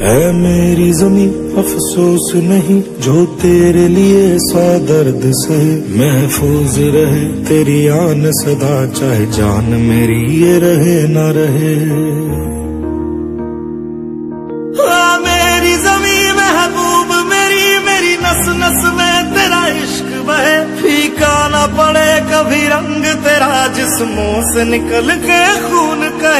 है मेरी जमी अफसोस नहीं, जो तेरे लिए सौ दर्द से महफूज रहे। तेरी आन सदा, चाहे जान मेरी ये रहे ना रहे। मेरी जमी महबूब, मेरी मेरी नस नस में तेरा इश्क बहे। फीका ना पड़े कभी रंग, तेरा जिस्मों से निकल के खून का